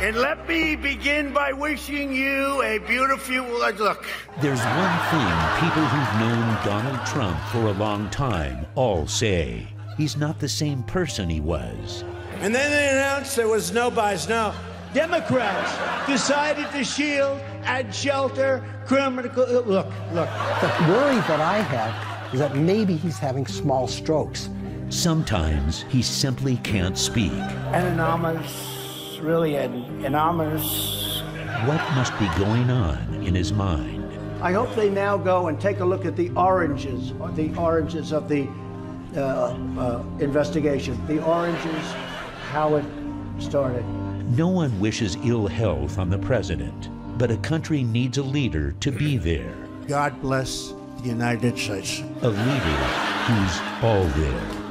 And let me begin by wishing you a beautiful look. There's one thing people who've known Donald Trump for a long time all say. He's not the same person he was. And then they announced there was no buys. No. Democrats decided to shield and shelter criminal. Look, look. The worry that I have is that maybe he's having small strokes. Sometimes he simply can't speak. An anonymous, really an anonymous. What must be going on in his mind? I hope they now go and take a look at the oranges, the oranges of the uh, uh, investigation, the oranges, how it started. No one wishes ill health on the president, but a country needs a leader to be there. God bless the United States. A leader who's all there.